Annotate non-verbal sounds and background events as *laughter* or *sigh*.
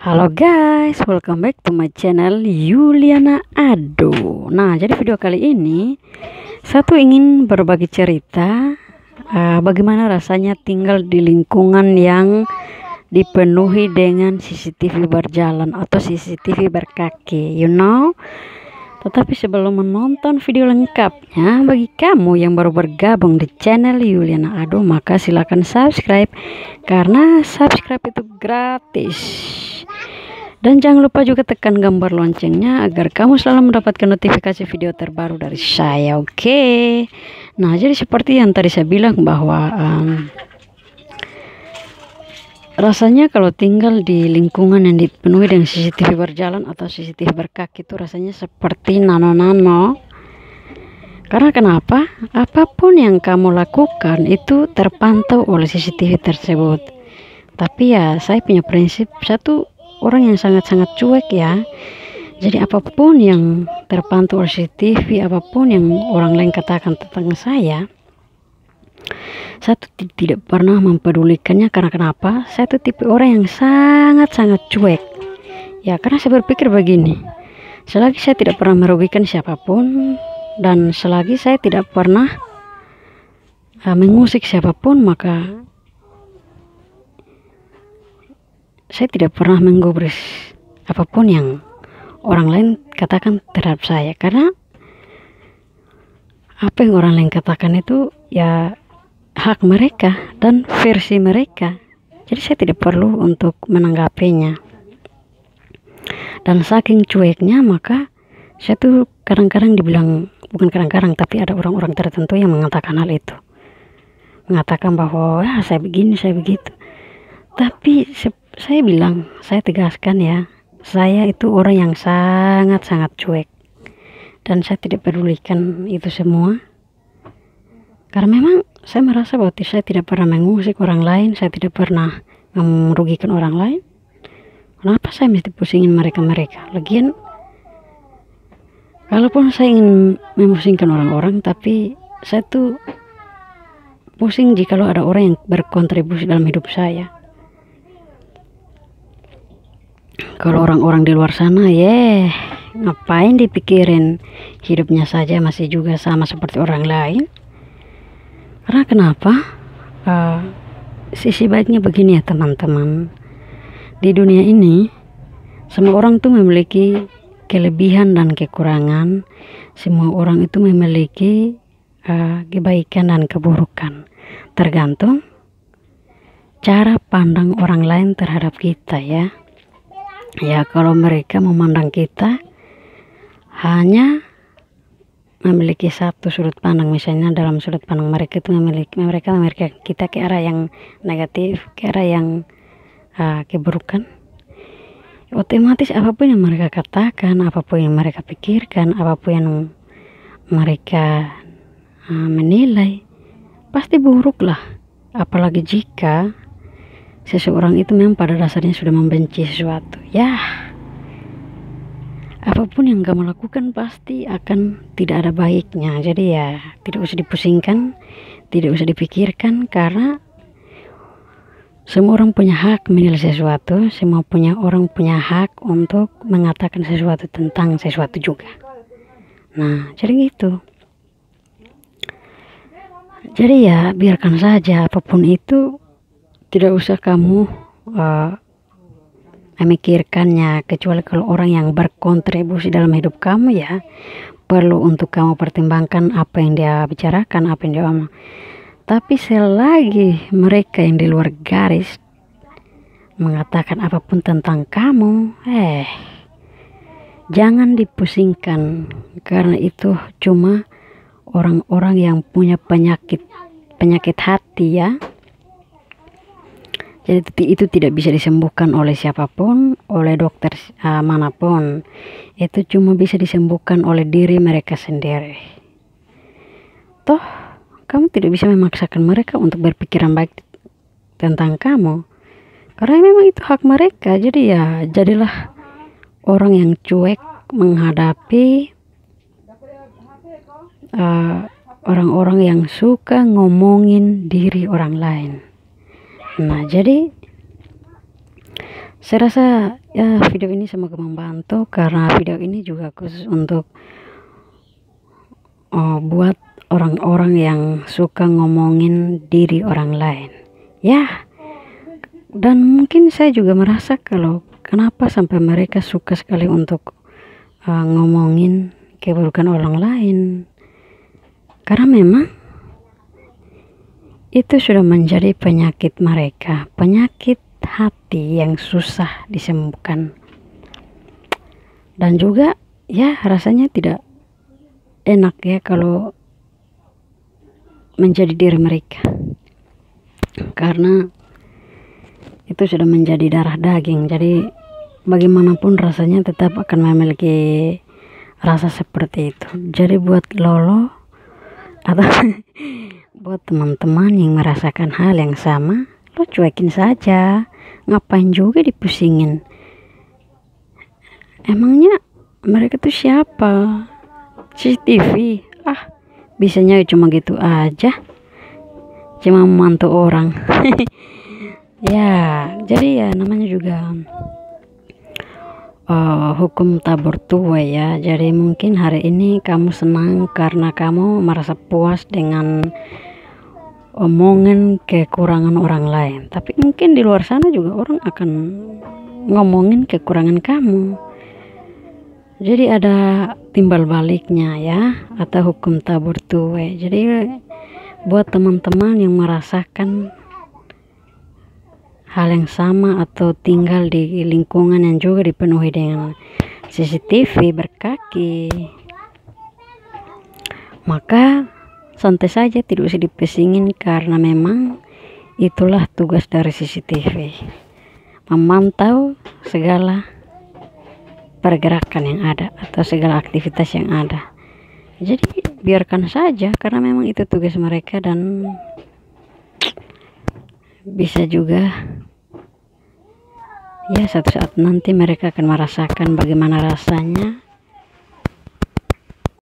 Halo guys, welcome back to my channel Yuliana Ado. Nah, jadi video kali ini satu ingin berbagi cerita uh, bagaimana rasanya tinggal di lingkungan yang dipenuhi dengan CCTV berjalan atau CCTV berkaki, you know. Tetapi sebelum menonton video lengkapnya, bagi kamu yang baru bergabung di channel Yuliana Ado, maka silakan subscribe karena subscribe itu gratis. Dan jangan lupa juga tekan gambar loncengnya agar kamu selalu mendapatkan notifikasi video terbaru dari saya. Oke. Okay? Nah, jadi seperti yang tadi saya bilang bahwa um, rasanya kalau tinggal di lingkungan yang dipenuhi dengan CCTV berjalan atau CCTV berkaki itu rasanya seperti nano-nano karena kenapa apa pun yang kamu lakukan itu terpantau oleh CCTV tersebut tapi ya saya punya prinsip satu orang yang sangat-sangat cuek ya. Jadi apa pun yang terpantau oleh CCTV apa pun yang orang lain katakan tentang saya saya tidak pernah mempedulikannya. Karena kenapa? Saya tuh tipe orang yang sangat-sangat cuek. Ya karena saya berpikir begini selagi saya tidak pernah merugikan siapa pun dan selagi saya tidak pernah uh, mengusik siapa pun maka saya tidak pernah menggubris apa pun yang orang lain katakan terhadap saya karena apa yang orang lain katakan itu ya hak mereka dan versi mereka. Jadi saya tidak perlu untuk menanggapinya. Dan saking cueknya maka saya tuh kadang-kadang dibilang bukan kadang-kadang tapi ada orang-orang tertentu yang mengatakan hal itu. Mengatakan bahwa ah, saya begini, saya begitu. Tapi saya bilang, saya tegaskan ya, saya itu orang yang sangat-sangat cuek. Dan saya tidak pedulikan itu semua. Karena memang saya merasa bahwa saya tidak pernah mengusik orang lain, saya tidak pernah merugikan orang lain. Kenapa saya mesti pusingin mereka-mereka? Lagian, kalaupun saya ingin memusingkan orang-orang, tapi saya tuh pusing jika ada orang yang berkontribusi dalam hidup saya. Kalau orang-orang di luar sana, ya yeah, ngapain dipikirin? Hidupnya saja masih juga sama seperti orang lain. Karena kenapa? Uh, sisi baiknya begini ya teman-teman. Di dunia ini semua orang tuh memiliki kelebihan dan kekurangan. Semua orang itu memiliki uh, kebaikan dan keburukan. Tergantung cara pandang orang lain terhadap kita ya ya kalau mereka memandang kita hanya memiliki satu sudut pandang misalnya dalam sudut pandang mereka itu memiliki mereka memiliki kita ke arah yang negatif ke arah yang uh, keburukan. Otomatis apa pun yang mereka katakan apa pun yang mereka pikirkan apa pun yang mereka uh, menilai pasti buruk lah apalagi jika seseorang itu memang pada dasarnya sudah membenci sesuatu. Ya apa pun yang kamu lakukan pasti akan tidak ada baiknya. Jadi ya tidak usah dipusingkan tidak usah dipikirkan karena semua orang punya hak menilai sesuatu semua punya orang punya hak untuk mengatakan sesuatu tentang sesuatu juga. Nah jadi gitu. Jadi ya biarkan saja apa pun itu tidak usah kamu uh, memikirkannya kecuali kalau orang yang berkontribusi dalam hidup kamu ya. Perlu untuk kamu pertimbangkan apa yang dia bicarakan apa yang dia omong. Tapi selagi mereka yang di luar garis mengatakan apa pun tentang kamu eh jangan dipusingkan. Karena itu cuma orang-orang yang punya penyakit penyakit hati ya jadi itu tidak bisa disembuhkan oleh siapa pun, oleh dokter uh, mana pun. Itu cuma bisa disembuhkan oleh diri mereka sendiri. Toh, kamu tidak bisa memaksakan mereka untuk berpikiran baik tentang kamu. Karena memang itu hak mereka. Jadi ya, jadilah orang yang cuek menghadapi uh, orang-orang uh, yang suka ngomongin diri orang lain. Nah, jadi saya rasa ya video ini semoga membantu karena video ini juga khusus untuk uh, buat orang-orang yang suka ngomongin diri orang lain. Ya dan mungkin saya juga merasa kalau kenapa sampai mereka suka sekali untuk uh, ngomongin keburukan orang lain. Karena memang itu sudah menjadi penyakit mereka, penyakit hati yang susah disembuhkan. Dan juga ya rasanya tidak enak ya kalau menjadi diri mereka. Karena itu sudah menjadi darah daging. Jadi bagaimanapun rasanya tetap akan memiliki rasa seperti itu. Jadi buat Lolo atau *laughs* buat teman-teman yang merasakan hal yang sama lo cuekin saja. Ngapain juga dipusingin? Emangnya mereka tuh siapa? CCTV ah bisanya cuma gitu aja. Cuma memantau orang. *laughs* Ya jadi ya namanya juga uh, hukum tabur tua ya. Jadi mungkin hari ini kamu senang karena kamu merasa puas dengan omongin kekurangan orang lain. Tapi mungkin di luar sana juga orang akan ngomongin kekurangan kamu. Jadi ada timbal baliknya ya atau hukum tabur tuwe jadi buat teman-teman yang merasakan hal yang sama atau tinggal di lingkungan yang juga dipenuhi dengan CCTV berkaki. Maka santai saja tidak usah dipesingin karena memang itulah tugas dari CCTV memantau segala pergerakan yang ada atau segala aktivitas yang ada. Jadi biarkan saja karena memang itu tugas mereka dan bisa juga. Ya satu saat nanti mereka akan merasakan bagaimana rasanya